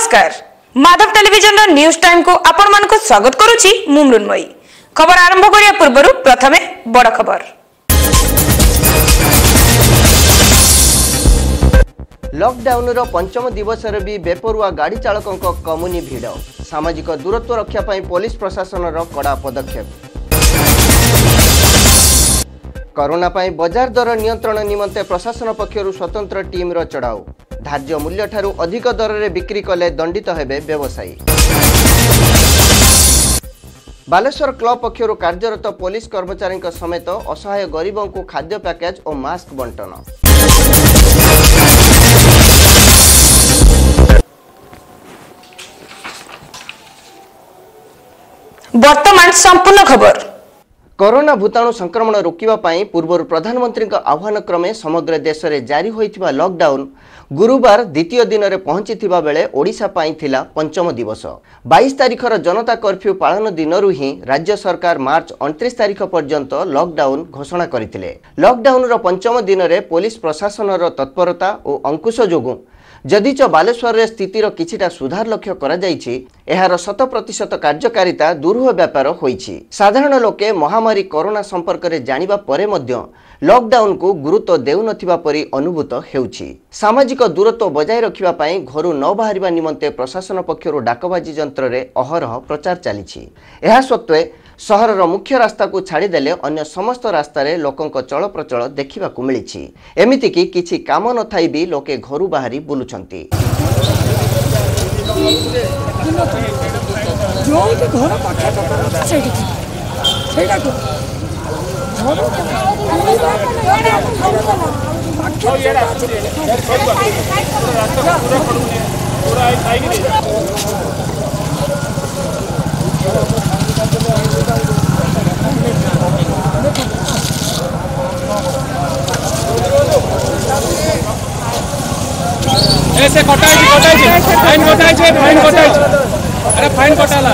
ନମସ୍କାର। ମାଧବ ଟେଲିଭିଜନର ନ୍ୟୁଜ୍ ଟାଇମ୍କୁ ଆପଣମାନଙ୍କୁ ସ୍ୱାଗତ କରୁଛି ମୁଁ ମୃନ୍ମୟୀ ଖବର ଆରମ୍ଭ କରିବା ପୂର୍ବରୁ ପ୍ରଥମେ ବଡ଼ ଖବର। ଲକଡାଉନର ପଞ୍ଚମ ଦିବସରେ ବି ବେପରୁଆ ଗାଡ଼ି ଚାଳକଙ୍କ କମୁନି ଭିଡ଼। ସାମାଜିକ ଦୂରତ୍ୱ ରକ୍ଷା ପାଇଁ ପୋଲିସ ପ୍ରଶାସନର କଡ଼ା ପଦକ୍ଷେପ। କରୋନା ପାଇଁ ବଜାର ଦର ନିୟନ୍ତ୍ରଣ ନିମନ୍ତେ ପ୍ରଶାସନ ପକ୍ଷରୁ ସ୍ୱତନ୍ତ୍ର ଟିମ୍ର ଚଢ଼ାଉ। ଧାର୍ଯ୍ୟ ମୂଲ୍ୟଠାରୁ ଅଧିକ ଦରରେ ବିକ୍ରି କଲେ ଦଣ୍ଡିତ ହେବେ ବ୍ୟବସାୟୀ। ବାଲେଶ୍ୱର କ୍ଲବ ପକ୍ଷରୁ କାର୍ଯ୍ୟରତ ପୋଲିସ କର୍ମଚାରୀଙ୍କ ସମେତ ଅସହାୟ ଗରିବଙ୍କୁ ଖାଦ୍ୟ ପ୍ୟାକେଜ ଓ ମାସ୍କ ବଣ୍ଟନ। ବର୍ତ୍ତମାନ ସମ୍ପୂର୍ଣ୍ଣ ଖବର। କରୋନା ଭୂତାଣୁ ସଂକ୍ରମଣ ରୋକିବା ପାଇଁ ପୂର୍ବରୁ ପ୍ରଧାନମନ୍ତ୍ରୀଙ୍କ ଆହ୍ୱାନ କ୍ରମେ ସମଗ୍ର ଦେଶରେ ଜାରି ହୋଇଥିବା ଲକଡାଉନ ଗୁରୁବାର ଦ୍ୱିତୀୟ ଦିନରେ ପହଞ୍ଚିଥିବା ବେଳେ ଓଡ଼ିଶା ପାଇଁ ଥିଲା ପଞ୍ଚମ ଦିବସ। ବାଇଶ ତାରିଖର ଜନତା କର୍ଫ୍ୟୁ ପାଳନ ଦିନରୁ ହିଁ ରାଜ୍ୟ ସରକାର ମାର୍ଚ୍ଚ ଅଣତିରିଶ ତାରିଖ ପର୍ଯ୍ୟନ୍ତ ଲକଡାଉନ ଘୋଷଣା କରିଥିଲେ। ଲକଡାଉନର ପଞ୍ଚମ ଦିନରେ ପୋଲିସ ପ୍ରଶାସନର ତତ୍ପରତା ଓ ଅଙ୍କୁଶ ଯୋଗୁଁ ଯଦିଚ ବାଲେଶ୍ୱରରେ ସ୍ଥିତିର କିଛିଟା ସୁଧାର ଲକ୍ଷ୍ୟ କରାଯାଇଛି ଏହାର ଶତ ପ୍ରତିଶତ କାର୍ଯ୍ୟକାରିତା ଦୁରୂହ ବ୍ୟାପାର ହୋଇଛି। ସାଧାରଣ ଲୋକେ ମହାମାରୀ କରୋନା ସମ୍ପର୍କରେ ଜାଣିବା ପରେ ମଧ୍ୟ ଲକଡାଉନକୁ ଗୁରୁତ୍ୱ ଦେଉନଥିବା ପରି ଅନୁଭୂତ ହେଉଛି। ସାମାଜିକ ଦୂରତ୍ୱ ବଜାୟ ରଖିବା ପାଇଁ ଘରୁ ନ ବାହାରିବା ନିମନ୍ତେ ପ୍ରଶାସନ ପକ୍ଷରୁ ଡାକବାଜି ଯନ୍ତ୍ରରେ ଅହରହ ପ୍ରଚାର ଚାଲିଛି। ଏହା ସତ୍ତ୍ୱେ ସହରର ମୁଖ୍ୟ ରାସ୍ତାକୁ ଛାଡ଼ିଦେଲେ ଅନ୍ୟ ସମସ୍ତ ରାସ୍ତାରେ ଲୋକଙ୍କ ଚଳପ୍ରଚଳ ଦେଖିବାକୁ ମିଳିଛି। ଏମିତିକି କିଛି କାମ ନଥାଇ ବି ଲୋକେ ଘରୁ ବାହାରି ବୁଲୁଛନ୍ତି। ଯୋଉଠି ऐसे कटाई कटाई फाइन कटाई फाइन कटाई अरे फाइन कटाला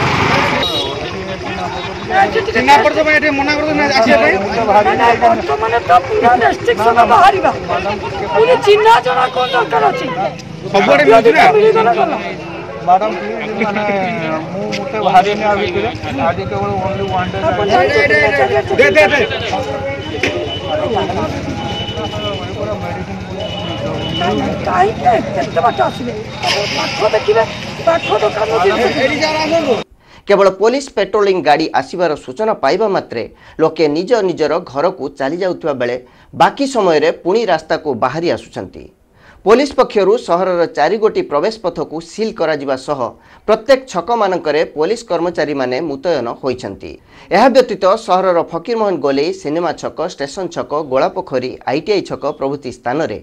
ଚିହ୍ନା ପଡ଼ିଛ ପାଇଁ ଏଠି ମନା କରୁଛନ୍ତି ଆସିବା ପାଇଁ ବର୍ତ୍ତମାନ ତ ପୁଣି ରେଷ୍ଟ୍ରିକ୍ସନ ବାହାରିବା ପୁଣି ଚିହ୍ନା ଜଣା କ'ଣ ଦରକାର ଅଛି ସବୁଆଡ଼େ ମିଳୁଛି ନା ମିଳିଗଲା ଗଲା ମ୍ୟାଡ଼ାମ୍ ପ୍ଲିଜ୍ ମାନେ ମୁଁ ମୋତେ ବାହାରିନି ଆଉ ଭିତରେ ଆଜି କେବଳ ଓନ୍ଲି ୱାନ୍ ଡେ ଦେ ଦେ ଦେ କାହିଁକି କେତେ ବାଟ ଆସିବେ ପାଖ ଦେଖିବେ ପାଖ ଦୋକାନ ଯିବେ କେବଳ ପୋଲିସ ପେଟ୍ରୋଲିଂ ଗାଡ଼ି ଆସିବାର ସୂଚନା ପାଇବା ମାତ୍ରେ ଲୋକେ ନିଜ ନିଜର ଘରକୁ ଚାଲି ଯାଉଥିବା ବେଳେ ବାକି ସମୟରେ ପୁଣି ରାସ୍ତାକୁ ବାହାରି ଆସୁଛନ୍ତି। ପୋଲିସ ପକ୍ଷରୁ ସହରର ଚାରିଗୋଟି ପ୍ରବେଶ ପଥକୁ ସିଲ୍ କରାଯିବା ସହ ପ୍ରତ୍ୟେକ ଛକମାନଙ୍କରେ ପୋଲିସ କର୍ମଚାରୀମାନେ ମୁତୟନ ହୋଇଛନ୍ତି। ଏହା ବ୍ୟତୀତ ସହରର ଫକୀରମୋହନ ଗୋଲେଇ ସିନେମା ଛକ ଷ୍ଟେସନ ଛକ ଗୋଳାପୋଖରୀ ଆଇଟିଆଇ ଛକ ପ୍ରଭୃତି ସ୍ଥାନରେ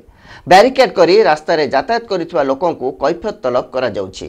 ବ୍ୟାରିକେଡ୍ କରି ରାସ୍ତାରେ ଯାତାୟାତ କରୁଥିବା ଲୋକଙ୍କୁ କୈଫତ ତଲବ କରାଯାଉଛି।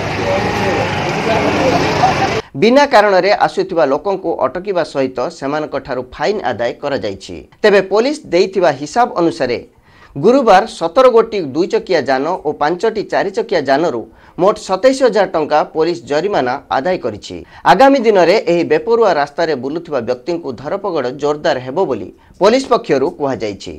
ବିନା କାରଣରେ ଆସୁଥିବା ଲୋକଙ୍କୁ ଅଟକିବା ସହିତ ସେମାନଙ୍କଠାରୁ ଫାଇନ୍ ଆଦାୟ କରାଯାଇଛି। ତେବେ ପୋଲିସ ଦେଇଥିବା ହିସାବ ଅନୁସାରେ ଗୁରୁବାର ସତର ଗୋଟି ଦୁଇଚକିଆ ଯାନ ଓ ପାଞ୍ଚଟି ଚାରିଚକିଆ ଯାନରୁ ମୋଟ ସତେଇଶ ହଜାର ଟଙ୍କା ପୋଲିସ ଜରିମାନା ଆଦାୟ କରିଛି। ଆଗାମୀ ଦିନରେ ଏହି ବେପରୁଆ ରାସ୍ତାରେ ବୁଲୁଥିବା ବ୍ୟକ୍ତିଙ୍କୁ ଧରପଗଡ଼ ଜୋରଦାର ହେବ ବୋଲି ପୋଲିସ ପକ୍ଷରୁ କୁହାଯାଇଛି।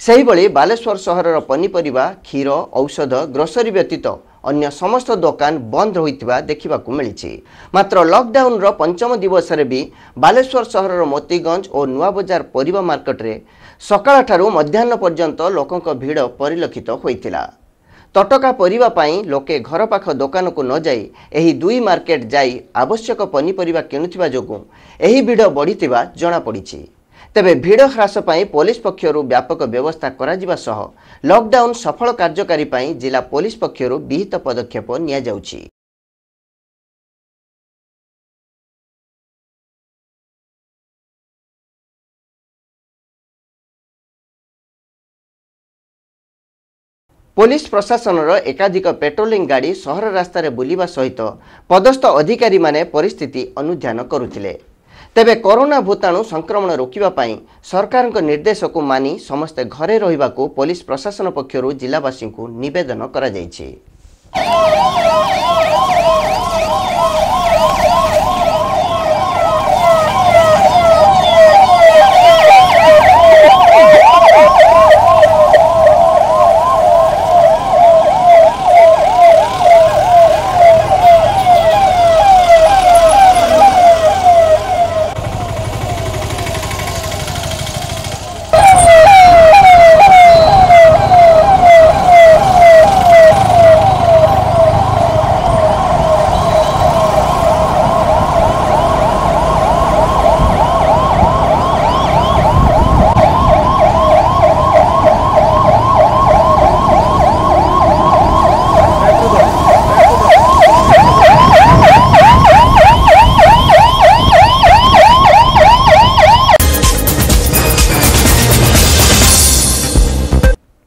ସେହିଭଳି ବାଲେଶ୍ୱର ସହରର ପନିପରିବା କ୍ଷୀର ଔଷଧ ଗ୍ରୋସରୀ ବ୍ୟତୀତ ଅନ୍ୟ ସମସ୍ତ ଦୋକାନ ବନ୍ଦ ହୋଇଥିବା ଦେଖିବାକୁ ମିଳିଛି। ମାତ୍ର ଲକଡାଉନର ପଞ୍ଚମ ଦିବସରେ ବି ବାଲେଶ୍ୱର ସହରର ମୋତିଗଞ୍ଜ ଓ ନୂଆବଜାର ପରିବା ମାର୍କେଟରେ ସକାଳଠାରୁ ମଧ୍ୟାହ୍ନ ପର୍ଯ୍ୟନ୍ତ ଲୋକଙ୍କ ଭିଡ଼ ପରିଲକ୍ଷିତ ହୋଇଥିଲା। ତଟକା ପରିବା ପାଇଁ ଲୋକେ ଘର ପାଖ ଦୋକାନକୁ ନ ଯାଇ ଏହି ଦୁଇ ମାର୍କେଟ ଯାଇ ଆବଶ୍ୟକ ପନିପରିବା କିଣୁଥିବା ଯୋଗୁଁ ଏହି ଭିଡ଼ ବଢ଼ିଥିବା ଜଣାପଡ଼ିଛି। ତେବେ ଭିଡ଼ ହ୍ରାସ ପାଇଁ ପୋଲିସ ପକ୍ଷରୁ ବ୍ୟାପକ ବ୍ୟବସ୍ଥା କରାଯିବା ସହ ଲକଡାଉନ ସଫଳ କାର୍ଯ୍ୟକାରୀ ପାଇଁ ଜିଲ୍ଲା ପୋଲିସ ପକ୍ଷରୁ ବିହିତ ପଦକ୍ଷେପ ନିଆଯାଉଛି। ପୋଲିସ ପ୍ରଶାସନର ଏକାଧିକ ପେଟ୍ରୋଲିଂ ଗାଡ଼ି ସହର ରାସ୍ତାରେ ବୁଲିବା ସହିତ ପଦସ୍ଥ ଅଧିକାରୀମାନେ ପରିସ୍ଥିତି ଅନୁଧ୍ୟାନ କରୁଥିଲେ। ତେବେ କରୋନା ଭୂତାଣୁ ସଂକ୍ରମଣ ରୋକିବା ପାଇଁ ସରକାରଙ୍କ ନିର୍ଦ୍ଦେଶକୁ ମାନି ସମସ୍ତେ ଘରେ ରହିବାକୁ ପୋଲିସ ପ୍ରଶାସନ ପକ୍ଷରୁ ଜିଲ୍ଲାବାସୀଙ୍କୁ ନିବେଦନ କରାଯାଇଛି।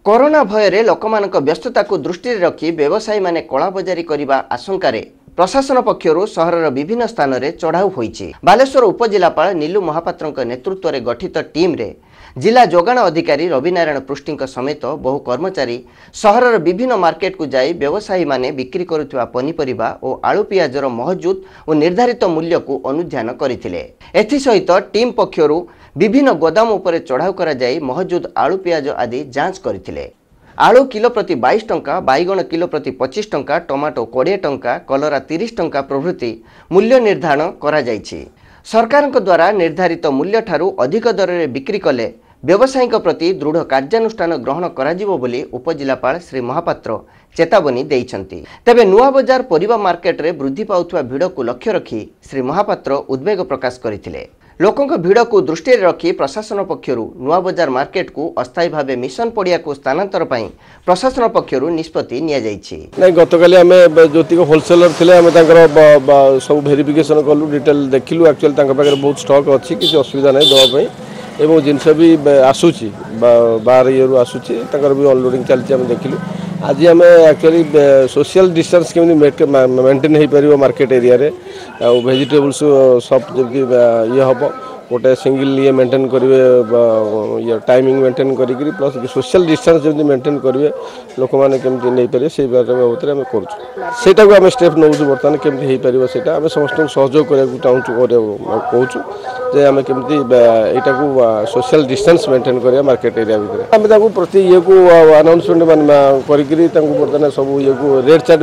କରୋନା ଭୟରେ ଲୋକମାନଙ୍କ ବ୍ୟସ୍ତତାକୁ ଦୃଷ୍ଟିରେ ରଖି ବ୍ୟବସାୟୀମାନେ କଳାବଜାରୀ କରିବା ଆଶଙ୍କାରେ ପ୍ରଶାସନ ପକ୍ଷରୁ ସହରର ବିଭିନ୍ନ ସ୍ଥାନରେ ଚଢ଼ାଉ ହୋଇଛି। ବାଲେଶ୍ୱର ଉପଜିଲ୍ଲାପାଳ ନୀଲୁ ମହାପାତ୍ରଙ୍କ ନେତୃତ୍ୱରେ ଗଠିତ ଟିମ୍ରେ ଜିଲ୍ଲା ଯୋଗାଣ ଅଧିକାରୀ ରବିନାରାୟଣ ପୃଷ୍ଟିଙ୍କ ସମେତ ବହୁ କର୍ମଚାରୀ ସହରର ବିଭିନ୍ନ ମାର୍କେଟକୁ ଯାଇ ବ୍ୟବସାୟୀମାନେ ବିକ୍ରି କରୁଥିବା ପନିପରିବା ଓ ଆଳୁ ପିଆଜର ମହଜୁଦ ଓ ନିର୍ଦ୍ଧାରିତ ମୂଲ୍ୟକୁ ଅନୁଧ୍ୟାନ କରିଥିଲେ। ଏଥିସହିତ ଟିମ୍ ପକ୍ଷରୁ ବିଭିନ୍ନ ଗୋଦାମ ଉପରେ ଚଢ଼ାଉ କରାଯାଇ ମହଜୁଦ ଆଳୁ ପିଆଜ ଆଦି ଯାଞ୍ଚ କରିଥିଲେ। ଆଳୁ କିଲୋ ପ୍ରତି ବାଇଶ ଟଙ୍କା ବାଇଗଣ କିଲୋ ପ୍ରତି ପଚିଶ ଟଙ୍କା ଟମାଟୋ କୋଡ଼ିଏ ଟଙ୍କା କଲରା ତିରିଶ ଟଙ୍କା ପ୍ରଭୃତି ମୂଲ୍ୟ ନିର୍ଦ୍ଧାରଣ କରାଯାଇଛି। ସରକାରଙ୍କ ଦ୍ୱାରା ନିର୍ଦ୍ଧାରିତ ମୂଲ୍ୟଠାରୁ ଅଧିକ ଦରରେ ବିକ୍ରି କଲେ ବ୍ୟବସାୟୀଙ୍କ ପ୍ରତି ଦୃଢ଼ କାର୍ଯ୍ୟାନୁଷ୍ଠାନ ଗ୍ରହଣ କରାଯିବ ବୋଲି ଉପଜିଲ୍ଲାପାଳ ଶ୍ରୀ ମହାପାତ୍ର ଚେତାବନୀ ଦେଇଛନ୍ତି। ତେବେ ନୂଆବଜାର ପରିବା ମାର୍କେଟରେ ବୃଦ୍ଧି ପାଉଥିବା ଭିଡ଼କୁ ଲକ୍ଷ୍ୟ ରଖି ଶ୍ରୀ ମହାପାତ୍ର ଉଦ୍ବେଗ ପ୍ରକାଶ କରିଥିଲେ। ଲୋକଙ୍କ ଭିଡ଼କୁ ଦୃଷ୍ଟିରେ ରଖି ପ୍ରଶାସନ ପକ୍ଷରୁ ନୂଆବଜାର ମାର୍କେଟକୁ ଅସ୍ଥାୟୀ ଭାବେ ମିଶନ ପଡ଼ିଆକୁ ସ୍ଥାନାନ୍ତର ପାଇଁ ପ୍ରଶାସନ ପକ୍ଷରୁ ନିଷ୍ପତ୍ତି ନିଆଯାଇଛି। ନାଇଁ ଗତକାଲି ଆମେ ବ- ଯେତିକ ହୋଲସେଲର ଥିଲେ ଆମେ ତାଙ୍କର ବ- ବ- ସବୁ ଭେରିଫିକେସନ କଲୁ ଡିଟେଲ ଦେଖିଲୁ। ଆକ୍ଚୁଆଲି ତାଙ୍କ ପାଖରେ ବହୁତ ଷ୍ଟକ୍ ଅଛି କିଛି ଅସୁବିଧା ନାହିଁ ଦେବା ପାଇଁ। ଏବଂ ଜିନିଷ ବି ବ- ଆସୁଛି ବା- ବାହାର ଇଏରୁ ଆସୁଛି ତାଙ୍କର ବି ଅନଲୋଡ଼ିଂ ଚାଲିଛି ଆମେ ଦେଖିଲୁ। ଆଜି ଆମେ ଆକ୍ଚୁଆଲି ସୋସିଆଲ ଡିଷ୍ଟାନ୍ସ କେମିତି ମେଣ୍ଟେନ୍ ହେଇପାରିବ ମାର୍କେଟ ଏରିଆରେ ଆଉ ଭେଜିଟେବୁଲ୍ସ ସପ୍ ଯେମିତି ବା- ଇଏ ହେବ ଗୋଟେ ସିଙ୍ଗିଲ୍ ଇଏ ମେଣ୍ଟେନ୍ କରିବେ ବା ଇଏ ଟାଇମିଂ ମେଣ୍ଟେନ୍ କରିକିରି ପ୍ଲସ୍ ସୋସିଆଲ ଡିଷ୍ଟାନ୍ସ ଯେମିତି ମେଣ୍ଟେନ୍ କରିବେ ଲୋକମାନେ କେମିତି ନେଇପାରିବେ ସେଇ ବାବଦରେ ଆମେ କରୁଛୁ। ସେଇଟାକୁ ଆମେ ଷ୍ଟେପ୍ ନେଉଛୁ ବର୍ତ୍ତମାନ କେମିତି ହେଇପାରିବ ସେଇଟା ଆମେ ସମସ୍ତଙ୍କୁ ସହଯୋଗ କରିବାକୁ ଚାହୁଁଛୁ କରିବାକୁ କହୁଛୁ ଯେ ଆମେ କେମିତି ବା- ଏଇଟାକୁ ସୋସିଆଲ ଡିଷ୍ଟାନ୍ସ ମେଣ୍ଟେନ୍ କରିବା ମାର୍କେଟ ଏରିଆ ଭିତରେ। ଆମେ ତାଙ୍କୁ ପ୍ରତି ଇଏକୁ ଆନାଉନ୍ସମେଣ୍ଟ ମାନେ ମା- କରିକିରି ତାଙ୍କୁ ବର୍ତ୍ତମାନ ସବୁ ଇଏକୁ ରେଟ୍ ଚାର୍ଟ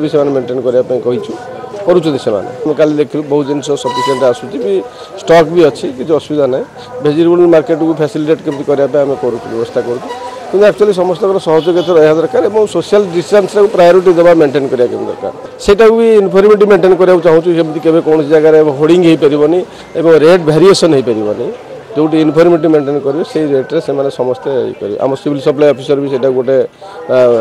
ବି ସେମାନେ ମେଣ୍ଟେନ୍ କରିବା ପାଇଁ କହିଛୁ କରୁଛନ୍ତି ସେମାନେ। ଆମେ କାଲି ଦେଖିଲୁ ବହୁତ ଜିନିଷ ସଫିସିଏଣ୍ଟ ଆସୁଛି। ବି ଷ୍ଟକ୍ ବି ଅଛି କିଛି ଅସୁବିଧା ନାହିଁ। ଭେଜିଟେବୁଲ୍ ମାର୍କେଟକୁ ଫ୍ୟାସିଲିଟେଟ୍ କେମିତି କରିବା ପାଇଁ ଆମେ କରୁଛୁ ବ୍ୟବସ୍ଥା କରୁଛୁ। କିନ୍ତୁ ଆକ୍ଚୁଆଲି ସମସ୍ତଙ୍କର ସହଯୋଗ ଏଥିରେ ରହିବା ଦରକାର ଏବଂ ସୋସିଆଲ ଡିଷ୍ଟାନ୍ସଟାକୁ ପ୍ରାୟୋରିଟି ଦେବା ମେଣ୍ଟେନ୍ କରିବା କେମିତି ଦରକାର। ସେଇଟାକୁ ବି ଇନଫର୍ମିଟି ମେଣ୍ଟେନ୍ କରିବାକୁ ଚାହୁଁଛୁ। ଯେମିତି କେବେ କୌଣସି ଜାଗାରେ ହୋର୍ଡ଼ିଂ ହେଇପାରିବନି ଏବଂ ରେଟ୍ ଭ୍ୟାରିଏସନ୍ ହେଇପାରିବନି। ଯେଉଁଠି ଇନଫର୍ମିଟି ମେଣ୍ଟେନ୍ କରିବେ ସେଇ ରେଟ୍ରେ ସେମାନେ ସମସ୍ତେ ଇଏ କରିବେ। ଆମ ସିଭିଲ୍ ସପ୍ଲାଇ ଅଫିସର ବି ସେଇଟା ଗୋଟେ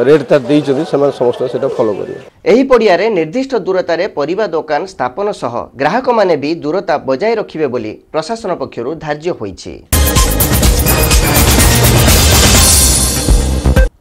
ରେଟ୍ ତାର ଦେଇଛନ୍ତି ସେମାନେ ସମସ୍ତେ ସେଇଟା ଫଲୋ କରିବେ। ଏହି ପଡ଼ିଆରେ ନିର୍ଦ୍ଦିଷ୍ଟ ଦୂରତାରେ ପରିବା ଦୋକାନ ସ୍ଥାପନ ସହ ଗ୍ରାହକମାନେ ବି ଦୂରତା ବଜାୟ ରଖିବେ ବୋଲି ପ୍ରଶାସନ ପକ୍ଷରୁ ଧାର୍ଯ୍ୟ ହୋଇଛି।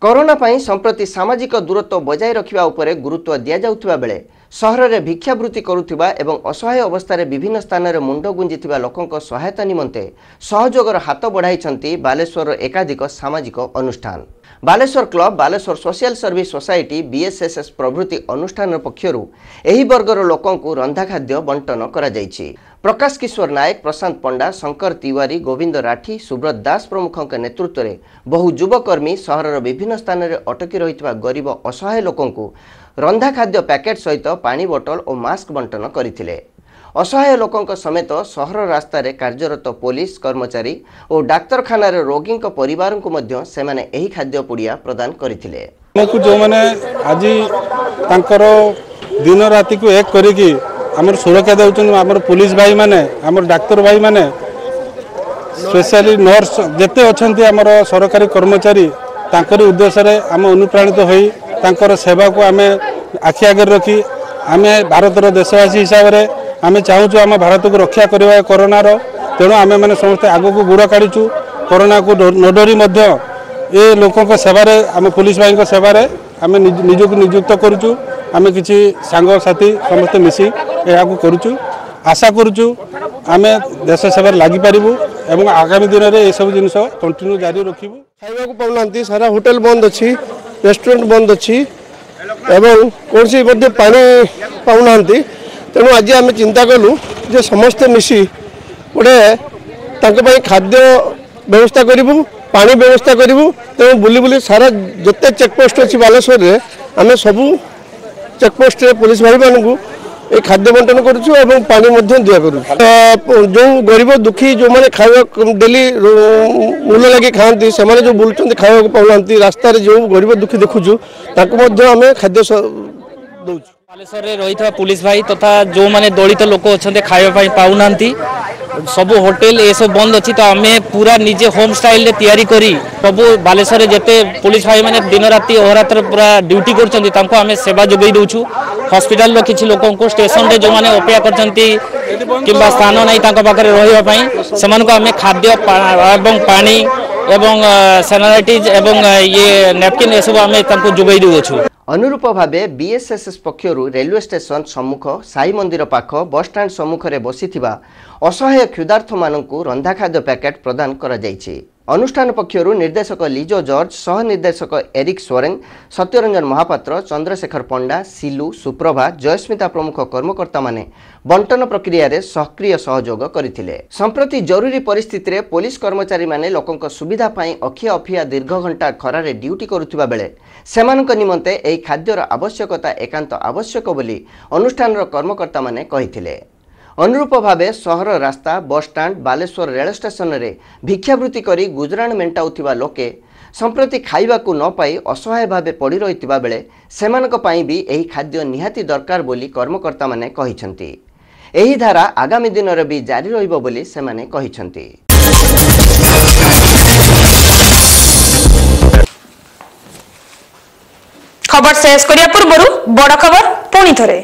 କରୋନା ପାଇଁ ସମ୍ପ୍ରତି ସାମାଜିକ ଦୂରତ୍ୱ ବଜାୟ ରଖିବା ଉପରେ ଗୁରୁତ୍ୱ ଦିଆଯାଉଥିବା ବେଳେ ସହରରେ ଭିକ୍ଷାବୃତ୍ତି କରୁଥିବା ଏବଂ ଅସହାୟ ଅବସ୍ଥାରେ ବିଭିନ୍ନ ସ୍ଥାନରେ ମୁଣ୍ଡ ଗୁଞ୍ଜିଥିବା ଲୋକଙ୍କ ସହାୟତା ନିମନ୍ତେ ସହଯୋଗର ହାତ ବଢ଼ାଇଛନ୍ତି ବାଲେଶ୍ୱରର ଏକାଧିକ ସାମାଜିକ ଅନୁଷ୍ଠାନ। Balasore club Balasore social service society BSSS ପ୍ରଭୃତି ଅନୁଷ୍ଠାନ ପକ୍ଷରୁ ଏହି ବର୍ଗର ଲୋକଙ୍କୁ ରନ୍ଧା ଖାଦ୍ୟ ବଣ୍ଟନ କରାଯାଇଛି। ପ୍ରକାଶ କିଶୋର ନାୟକ ପ୍ରଶାନ୍ତ ପଣ୍ଡା ଶଙ୍କର ତିୱାରୀ ଗୋବିନ୍ଦ ରାଠି ସୁବ୍ରତ ଦାସ ପ୍ରମୁଖଙ୍କ ନେତୃତ୍ୱରେ ବହୁ ଯୁବକର୍ମୀ ସହରର ବିଭିନ୍ନ ସ୍ଥାନରେ ଅଟକି ରହିଥିବା ଗରିବ ଅସହାୟ ଲୋକଙ୍କୁ ରନ୍ଧା ଖାଦ୍ୟ ପ୍ୟାକେଟ୍ ସହିତ ପାଣି ବୋଟଲ ଓ ମାସ୍କ ବଣ୍ଟନ କରିଥିଲେ। ଅସହାୟ ଲୋକଙ୍କ ସମେତ ସହର ରାସ୍ତାରେ କାର୍ଯ୍ୟରତ ପୋଲିସ କର୍ମଚାରୀ ଓ ଡାକ୍ତରଖାନାର ରୋଗୀଙ୍କ ପରିବାରଙ୍କୁ ମଧ୍ୟ ସେମାନେ ଏହି ଖାଦ୍ୟ ପୁଡ଼ିଆ ପ୍ରଦାନ କରିଥିଲେ। ଯେଉଁମାନେ ଆଜି ତାଙ୍କର ଦିନ ରାତିକୁ ଏକ କରିକି ଆମର ସୁରକ୍ଷା ଦେଉଛନ୍ତି ଆମର ପୋଲିସ ଭାଇମାନେ ଆମର ଡାକ୍ତର ଭାଇମାନେ ସ୍ପେଶାଲି ନର୍ସ ଯେତେ ଅଛନ୍ତି ଆମର ସରକାରୀ କର୍ମଚାରୀ ତାଙ୍କରି ଉଦ୍ଦେଶ୍ୟରେ ଆମେ ଅନୁପ୍ରାଣିତ ହୋଇ ତାଙ୍କର ସେବାକୁ ଆମେ ଆଖି ଆଗରେ ରଖି ଆମେ ଭାରତର ଦେଶବାସୀ ହିସାବରେ ଆମେ ଚାହୁଁଛୁ ଆମ ଭାରତକୁ ରକ୍ଷା କରିବା କରୋନାର। ତେଣୁ ଆମେମାନେ ସମସ୍ତେ ଆଗକୁ ଗୋଡ଼ କାଢ଼ିଛୁ। କରୋନାକୁ ନ ଡରି ମଧ୍ୟ ଏ ଲୋକଙ୍କ ସେବାରେ ଆମ ପୋଲିସ ଭାଇଙ୍କ ସେବାରେ ଆମେ ନିଜ- ନିଜକୁ ନିଯୁକ୍ତ କରୁଛୁ। ଆମେ କିଛି ସାଙ୍ଗସାଥି ସମସ୍ତେ ମିଶି ଏହାକୁ କରୁଛୁ। ଆଶା କରୁଛୁ ଆମେ ଦେଶ ସେବାରେ ଲାଗିପାରିବୁ ଏବଂ ଆଗାମୀ ଦିନରେ ଏସବୁ ଜିନିଷ କଣ୍ଟିନ୍ୟୁ ଜାରି ରଖିବୁ। ଖାଇବାକୁ ପାଉନାହାନ୍ତି। ସାରା ହୋଟେଲ ବନ୍ଦ ଅଛି ରେଷ୍ଟୁରାଣ୍ଟ ବନ୍ଦ ଅଛି। ଏବଂ କୌଣସି ମଧ୍ୟ ପାଣି ପାଉନାହାନ୍ତି। ତେଣୁ ଆଜି ଆମେ ଚିନ୍ତା କଲୁ ଯେ ସମସ୍ତେ ମିଶି ଗୋଟେ ତାଙ୍କ ପାଇଁ ଖାଦ୍ୟ ବ୍ୟବସ୍ଥା କରିବୁ ପାଣି ବ୍ୟବସ୍ଥା କରିବୁ। ତେଣୁ ବୁଲି ବୁଲି ସାରା ଯେତେ ଚେକପୋଷ୍ଟ ଅଛି ବାଲେଶ୍ୱରରେ ଆମେ ସବୁ ଚେକପୋଷ୍ଟରେ ପୋଲିସ ଭାଇମାନଙ୍କୁ এই ଖାଦ୍ୟ ବଣ୍ଟନ କରୁଛୁ ଏବଂ ପାଣି ମଧ୍ୟ ଦିଆ କରୁଛୁ ଆ, ଯେଉଁ ଗରିବ ଦୁଃଖୀ ଯେଉଁମାନେ ଖାଇବା ଡେଲି ମୂଲ ଲାଗି ଖାଆନ୍ତି ସେମାନେ ଯେଉଁ ବୁଲୁଛନ୍ତି ଖାଇବାକୁ ପାଉନାହାନ୍ତି ରାସ୍ତାରେ ଯେଉଁ ଗରିବ ଦୁଃଖୀ ଦେଖୁଛୁ ତାଙ୍କୁ ମଧ୍ୟ ଆମେ ଖାଦ୍ୟ ସ- ଦଉଛୁ। ବାଲେଶ୍ୱରରେ ରହିଥିବା ପୁଲିସ ଭାଇ ତଥା ଯେଉଁମାନେ ଦଳିତ ଲୋକ ଅଛନ୍ତି ଖାଇବା ପାଇଁ ପାଉନାହାନ୍ତି ସବୁ ହୋଟେଲ ଏସବୁ ବନ୍ଦ ଅଛି ତ ଆମେ ପୁରା ନିଜେ ହୋମ୍ ଷ୍ଟାଇଲରେ ତିଆରି କରି ସବୁ ବାଲେଶ୍ୱରରେ ଯେତେ ପୁଲିସ ଭାଇମାନେ ଦିନ ରାତି ଅହରାତ୍ର ପୁରା ଡ୍ୟୁଟି କରୁଛନ୍ତି ତାଙ୍କୁ ଆମେ ସେବା ଯୋଗାଇ ଦେଉଛୁ ହସ୍ପିଟାଲର କିଛି ଲୋକଙ୍କୁ ଷ୍ଟେସନରେ ଯେଉଁମାନେ ଅପେକ୍ଷା କରିଛନ୍ତି କିମ୍ବା ସ୍ଥାନ ନାହିଁ ତାଙ୍କ ପାଖରେ ରହିବା ପାଇଁ। ସେମାନଙ୍କୁ ଆମେ ଖାଦ୍ୟ ପା- ଏବଂ ପାଣି ଏବଂ ସାନିଟାଇଜ ଏବଂ ଆ, ଇଏ ନେପକିନ୍ ଏସବୁ ଆମେ ତାଙ୍କୁ ଯୋଗାଇ ଦେଉଅଛୁ। ଅନୁରୂପ ଭାବେ ବିଏସ୍ଏସ୍ଏସ୍ ପକ୍ଷରୁ ରେଲୱେ ଷ୍ଟେସନ ସମ୍ମୁଖ ସାଇ ମନ୍ଦିର ପାଖ ବସ୍ଷ୍ଟାଣ୍ଡ ସମ୍ମୁଖରେ ବସିଥିବା ଅସହାୟ କ୍ଷୁଧାର୍ଥମାନଙ୍କୁ ରନ୍ଧା ଖାଦ୍ୟ ପ୍ୟାକେଟ୍ ପ୍ରଦାନ କରାଯାଇଛି। ଅନୁଷ୍ଠାନ ପକ୍ଷରୁ ନିର୍ଦ୍ଦେଶକ ଲିଜୋ ଜର୍ଜ ସହ ନିର୍ଦ୍ଦେଶକ ଏରିକ୍ ସୋରେନ୍ ସତ୍ୟରଞ୍ଜନ ମହାପାତ୍ର ଚନ୍ଦ୍ରଶେଖର ପଣ୍ଡା ସିଲୁ ସୁପ୍ରଭା ଜୟସ୍ମିତା ପ୍ରମୁଖ କର୍ମକର୍ତ୍ତାମାନେ ବଣ୍ଟନ ପ୍ରକ୍ରିୟାରେ ସକ୍ରିୟ ସହଯୋଗ କରିଥିଲେ। ସମ୍ପ୍ରତି ଜରୁରୀ ପରିସ୍ଥିତିରେ ପୋଲିସ କର୍ମଚାରୀମାନେ ଲୋକଙ୍କ ସୁବିଧା ପାଇଁ ଅଖିଆ ଅଫିଆ ଦୀର୍ଘ ଘଣ୍ଟା ଖରାରେ ଡ୍ୟୁଟି କରୁଥିବା ବେଳେ ସେମାନଙ୍କ ନିମନ୍ତେ ଏହି ଖାଦ୍ୟର ଆବଶ୍ୟକତା ଏକାନ୍ତ ଆବଶ୍ୟକ ବୋଲି ଅନୁଷ୍ଠାନର କର୍ମକର୍ତ୍ତାମାନେ କହିଥିଲେ। ଅନୁରୂପ ଭାବେ ସହର ରାସ୍ତା ବସ୍ଷ୍ଟାଣ୍ଡ ବାଲେଶ୍ୱର ରେଳ ଷ୍ଟେସନରେ ଭିକ୍ଷାବୃତ୍ତି କରି ଗୁଜରାଣ ମେଣ୍ଟାଉଥିବା ଲୋକେ ସମ୍ପ୍ରତି ଖାଇବାକୁ ନ ପାଇ ଅସହାୟ ଭାବେ ପଡ଼ି ରହିଥିବା ବେଳେ ସେମାନଙ୍କ ପାଇଁ ବି ଏହି ଖାଦ୍ୟ ନିହାତି ଦରକାର ବୋଲି କର୍ମକର୍ତ୍ତାମାନେ କହିଛନ୍ତି। ଏହି ଧାରା ଆଗାମୀ ଦିନରେ ବି ଜାରି ରହିବ ବୋଲି ସେମାନେ କହିଛନ୍ତି। ଖବର ଶେଷ କରିବା ପୂର୍ବରୁ ବଡ଼ ଖବର ପୁଣି ଥରେ।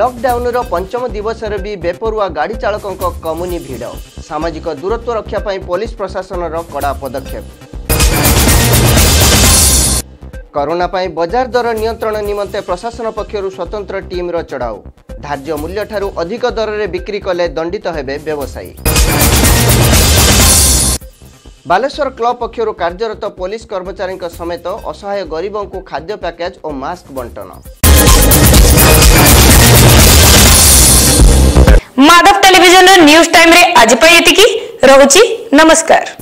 ଲକଡାଉନର ପଞ୍ଚମ ଦିବସରେ ବି ବେପରୁଆ ଗାଡ଼ି ଚାଳକଙ୍କ କମୁନି ଭିଡ଼। ସାମାଜିକ ଦୂରତ୍ୱ ରକ୍ଷା ପାଇଁ ପୋଲିସ ପ୍ରଶାସନର କଡ଼ା ପଦକ୍ଷେପ। କରୋନା ପାଇଁ ବଜାର ଦର ନିୟନ୍ତ୍ରଣ ନିମନ୍ତେ ପ୍ରଶାସନ ପକ୍ଷରୁ ସ୍ୱତନ୍ତ୍ର ଟିମ୍ର ଚଢ଼ାଉ। ଧାର୍ଯ୍ୟ ମୂଲ୍ୟଠାରୁ ଅଧିକ ଦରରେ ବିକ୍ରି କଲେ ଦଣ୍ଡିତ ହେବେ ବ୍ୟବସାୟୀ। ବାଲେଶ୍ୱର କ୍ଲବ ପକ୍ଷରୁ କାର୍ଯ୍ୟରତ ପୋଲିସ କର୍ମଚାରୀଙ୍କ ସମେତ ଅସହାୟ ଗରିବଙ୍କୁ ଖାଦ୍ୟ ପ୍ୟାକେଜ ଓ ମାସ୍କ ବଣ୍ଟନ। ମାଧବ ଟେଲିଭିଜନର ନ୍ୟୁଜ୍ ଟାଇମ୍ରେ ଆଜି ପାଇଁ ଏତିକି ରହୁଛି ନମସ୍କାର